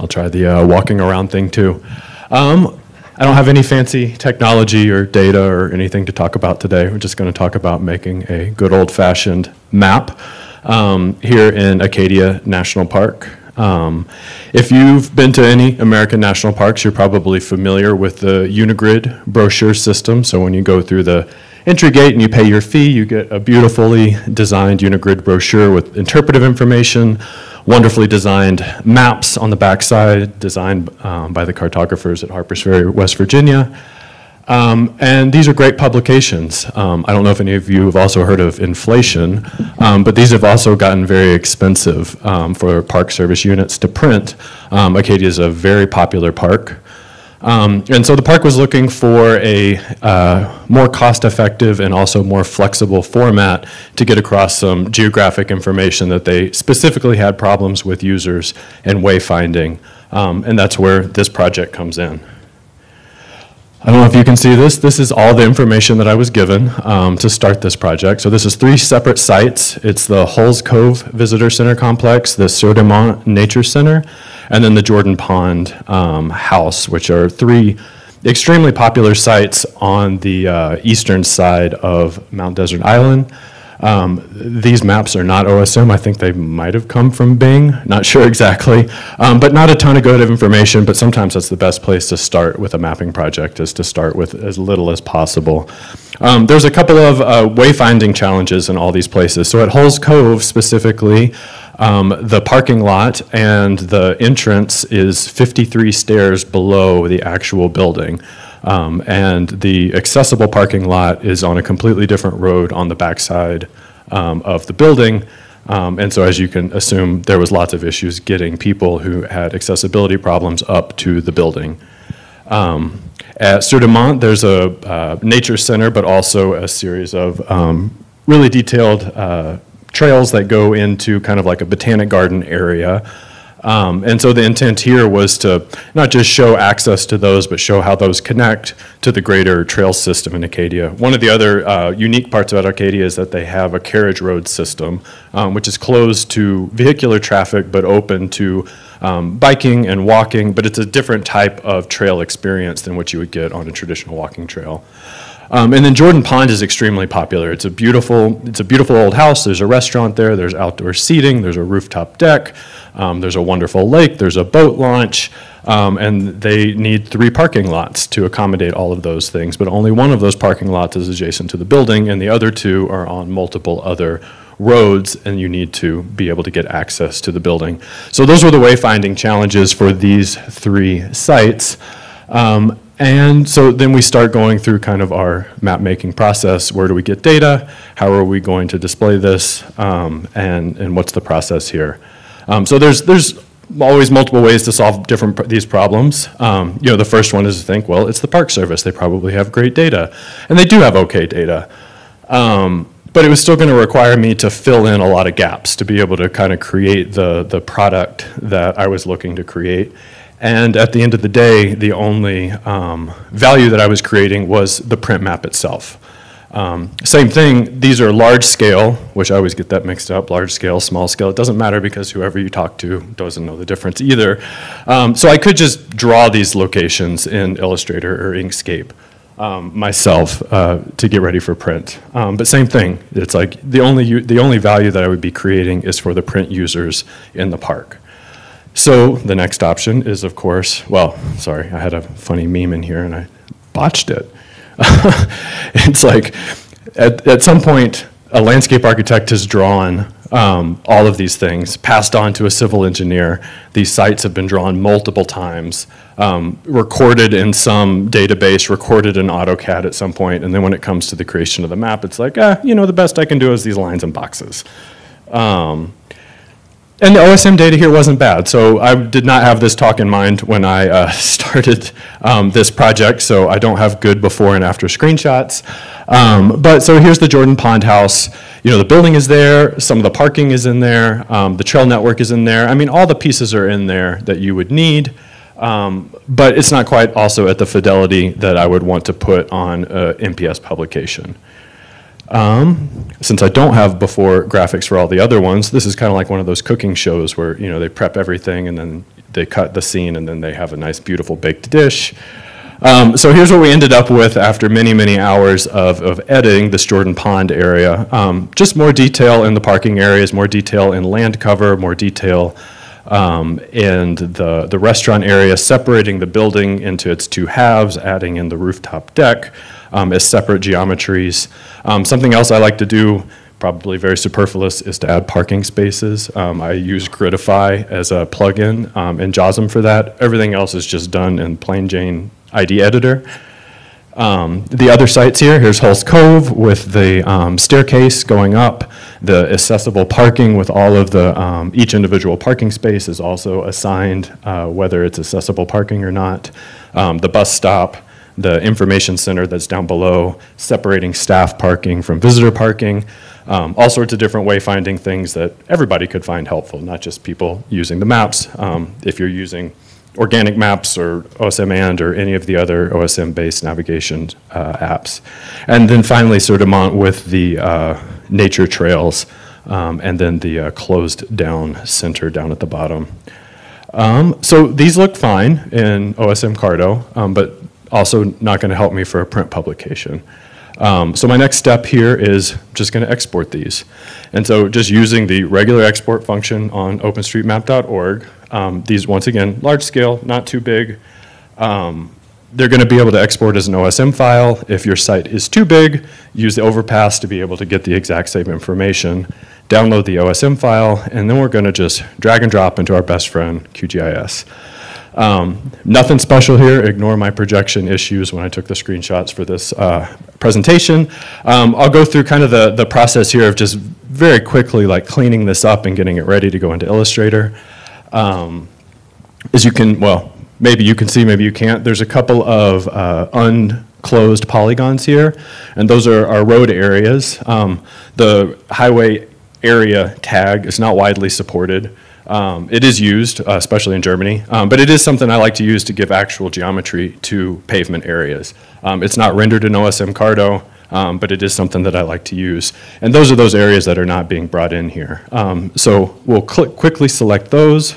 I'll try the uh, walking around thing too. Um, I don't have any fancy technology or data or anything to talk about today. We're just going to talk about making a good old-fashioned map um, here in Acadia National Park. Um, if you've been to any American national parks, you're probably familiar with the Unigrid brochure system. So when you go through the entry gate and you pay your fee, you get a beautifully designed Unigrid brochure with interpretive information, wonderfully designed maps on the backside, designed um, by the cartographers at Harpers Ferry, West Virginia. Um, and these are great publications. Um, I don't know if any of you have also heard of inflation, um, but these have also gotten very expensive um, for Park Service units to print. Um, Acadia is a very popular park. Um, and so the park was looking for a uh, more cost-effective and also more flexible format to get across some geographic information that they specifically had problems with users and wayfinding. and that's where this project comes in. I don't know if you can see this. This is all the information that I was given um, to start this project. So this is three separate sites. It's the Hulls Cove Visitor Center Complex, the Mont Nature Center, and then the Jordan Pond um, House, which are three extremely popular sites on the uh, eastern side of Mount Desert Island. Um, these maps are not OSM. I think they might have come from Bing, not sure exactly, um, but not a ton of good information, but sometimes that's the best place to start with a mapping project is to start with as little as possible. Um, there's a couple of uh, wayfinding challenges in all these places. So at Hulls Cove specifically, um, the parking lot and the entrance is 53 stairs below the actual building. Um, and the accessible parking lot is on a completely different road on the backside um, of the building. Um, and so as you can assume, there was lots of issues getting people who had accessibility problems up to the building. Um, at Sieur de Monts, there's a uh, nature center, but also a series of um, really detailed uh, trails that go into kind of like a botanic garden area um, and so the intent here was to not just show access to those, but show how those connect to the greater trail system in Acadia. One of the other uh, unique parts about Acadia is that they have a carriage road system, um, which is closed to vehicular traffic, but open to um, biking and walking, but it's a different type of trail experience than what you would get on a traditional walking trail. Um, and then Jordan Pond is extremely popular. It's a beautiful, it's a beautiful old house. There's a restaurant there. There's outdoor seating. There's a rooftop deck. Um, there's a wonderful lake. There's a boat launch. Um, and they need three parking lots to accommodate all of those things. But only one of those parking lots is adjacent to the building, and the other two are on multiple other roads, and you need to be able to get access to the building. So those were the wayfinding challenges for these three sites. Um, and so then we start going through kind of our map making process. Where do we get data? How are we going to display this? Um, and, and what's the process here? Um, so there's, there's always multiple ways to solve different pr these problems. Um, you know, the first one is to think, well, it's the Park Service. They probably have great data. And they do have okay data. Um, but it was still going to require me to fill in a lot of gaps to be able to kind of create the, the product that I was looking to create. And at the end of the day, the only um, value that I was creating was the print map itself. Um, same thing, these are large scale, which I always get that mixed up, large scale, small scale. It doesn't matter because whoever you talk to doesn't know the difference either. Um, so I could just draw these locations in Illustrator or Inkscape um, myself uh, to get ready for print. Um, but same thing, it's like the only, the only value that I would be creating is for the print users in the park. So the next option is, of course, well, sorry, I had a funny meme in here and I botched it. it's like at, at some point, a landscape architect has drawn um, all of these things, passed on to a civil engineer. These sites have been drawn multiple times, um, recorded in some database, recorded in AutoCAD at some point, and then when it comes to the creation of the map, it's like, ah, you know, the best I can do is these lines and boxes. Um, and the OSM data here wasn't bad, so I did not have this talk in mind when I uh, started um, this project, so I don't have good before and after screenshots. Um, but so here's the Jordan Pond House. You know, the building is there, some of the parking is in there, um, the trail network is in there. I mean, all the pieces are in there that you would need, um, but it's not quite also at the fidelity that I would want to put on a NPS publication. Um, since I don't have before graphics for all the other ones, this is kind of like one of those cooking shows where you know they prep everything and then they cut the scene and then they have a nice, beautiful baked dish. Um, so here's what we ended up with after many, many hours of, of editing this Jordan Pond area. Um, just more detail in the parking areas, more detail in land cover, more detail um, in the, the restaurant area, separating the building into its two halves, adding in the rooftop deck um, as separate geometries. Um, something else I like to do probably very superfluous is to add parking spaces. Um, I use Gridify as a plugin um, and for that. Everything else is just done in plain Jane ID editor. Um, the other sites here, here's Hulls Cove with the um, staircase going up. The accessible parking with all of the, um, each individual parking space is also assigned, uh, whether it's accessible parking or not. Um, the bus stop, the information center that's down below, separating staff parking from visitor parking, um, all sorts of different wayfinding things that everybody could find helpful, not just people using the maps. Um, if you're using organic maps or OSM and or any of the other OSM-based navigation uh, apps. And then finally, Sieur de Monts with the uh, nature trails um, and then the uh, closed down center down at the bottom. Um, so these look fine in OSM Carto, um, but also not going to help me for a print publication. Um, so my next step here is just going to export these. And so just using the regular export function on openstreetmap.org, um, these, once again, large scale, not too big. Um, they're going to be able to export as an OSM file. If your site is too big, use the overpass to be able to get the exact same information. Download the OSM file, and then we're going to just drag and drop into our best friend, QGIS. Um, nothing special here. Ignore my projection issues when I took the screenshots for this uh, presentation. Um, I'll go through kind of the, the process here of just very quickly like cleaning this up and getting it ready to go into Illustrator. Um, as you can, well, maybe you can see, maybe you can't, there's a couple of uh, unclosed polygons here, and those are our road areas. Um, the highway area tag is not widely supported. Um, it is used, uh, especially in Germany, um, but it is something I like to use to give actual geometry to pavement areas. Um, it's not rendered in OSM Carto, um, but it is something that I like to use. And those are those areas that are not being brought in here. Um, so we'll quickly select those,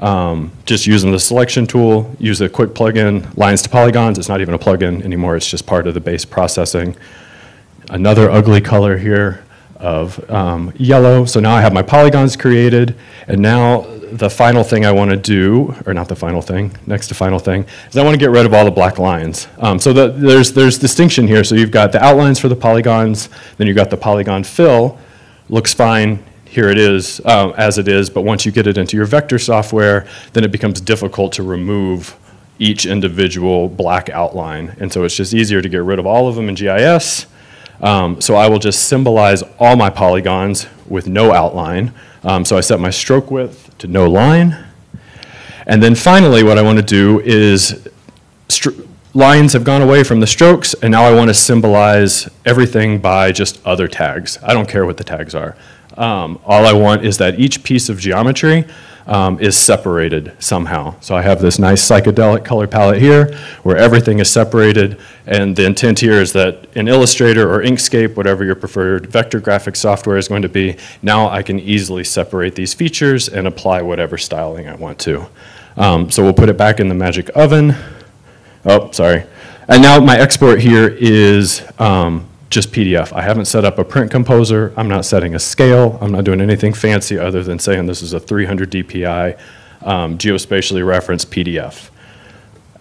um, just using the selection tool, use the quick plugin, lines to polygons. It's not even a plugin anymore, it's just part of the base processing. Another ugly color here of um, yellow. So now I have my polygons created, and now the final thing I want to do, or not the final thing, next to final thing, is I want to get rid of all the black lines. Um, so the, there's, there's distinction here. So you've got the outlines for the polygons, then you've got the polygon fill, looks fine, here it is um, as it is, but once you get it into your vector software, then it becomes difficult to remove each individual black outline. And so it's just easier to get rid of all of them in GIS, um, so I will just symbolize all my polygons with no outline. Um, so I set my stroke width to no line. And then finally, what I want to do is lines have gone away from the strokes, and now I want to symbolize everything by just other tags. I don't care what the tags are. Um, all I want is that each piece of geometry um, is separated somehow. So I have this nice psychedelic color palette here where everything is separated and the intent here is that in Illustrator or Inkscape, whatever your preferred vector graphic software is going to be, now I can easily separate these features and apply whatever styling I want to. Um, so we'll put it back in the magic oven. Oh, sorry. And now my export here is um, just PDF. I haven't set up a print composer. I'm not setting a scale. I'm not doing anything fancy other than saying this is a 300 DPI um, geospatially referenced PDF.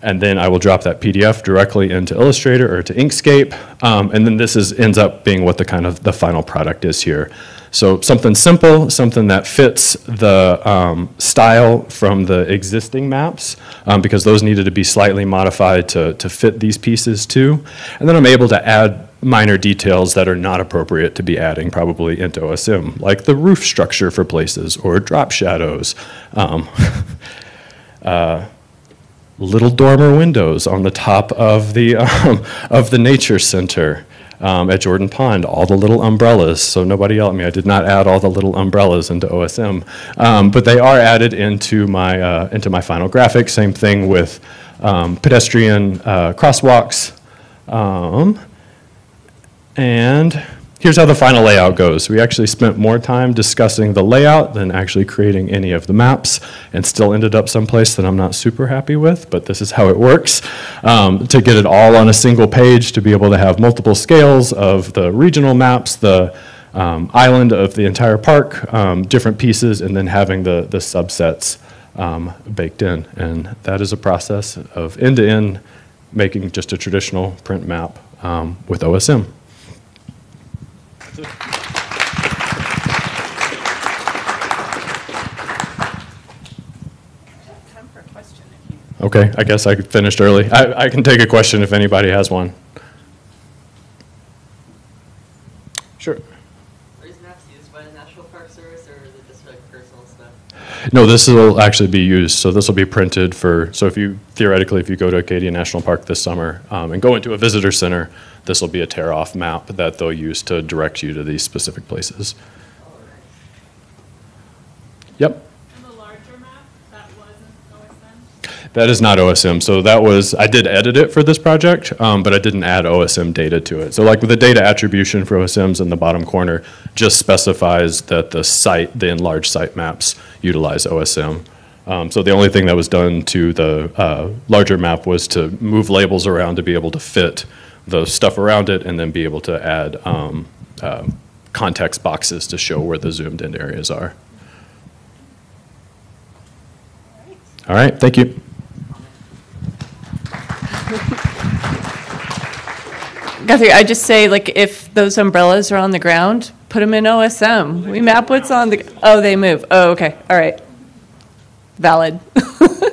And then I will drop that PDF directly into Illustrator or to Inkscape. Um, and then this is, ends up being what the kind of the final product is here. So something simple, something that fits the um, style from the existing maps, um, because those needed to be slightly modified to, to fit these pieces too. And then I'm able to add minor details that are not appropriate to be adding probably into OSM, like the roof structure for places or drop shadows. Um, uh, little dormer windows on the top of the, um, of the nature center. Um, at Jordan Pond, all the little umbrellas. So nobody yell at me. I did not add all the little umbrellas into OSM, um, but they are added into my uh, into my final graphic. Same thing with um, pedestrian uh, crosswalks. And here's how the final layout goes. We actually spent more time discussing the layout than actually creating any of the maps, and still ended up someplace that I'm not super happy with, but this is how it works. Um, to get it all on a single page, to be able to have multiple scales of the regional maps, the um, island of the entire park, um, different pieces, and then having the, the subsets um, baked in. And that is a process of end-to-end making just a traditional print map um, with OSM. Time for a question if you. Okay, I guess I finished early. I, I can take a question if anybody has one. Sure. Are these maps used by the National Park Service, or is it just like personal stuff? No, this will actually be used, so this will be printed for, so if you, theoretically, if you go to Acadia National Park this summer um, and go into a visitor center, this will be a tear-off map that they'll use to direct you to these specific places. Yep. And the larger map, that wasn't OSM? That is not OSM. So that was, I did edit it for this project, um, but I didn't add OSM data to it. So like the data attribution for OSMs in the bottom corner just specifies that the site, the enlarged site maps utilize OSM. Um, so the only thing that was done to the uh, larger map was to move labels around to be able to fit the stuff around it and then be able to add um, um, context boxes to show where the zoomed in areas are. All right, thank you. Guthrie, I just say, like, if those umbrellas are on the ground, put them in OSM. We map what's on the, oh, they move. Oh, okay, all right. Valid.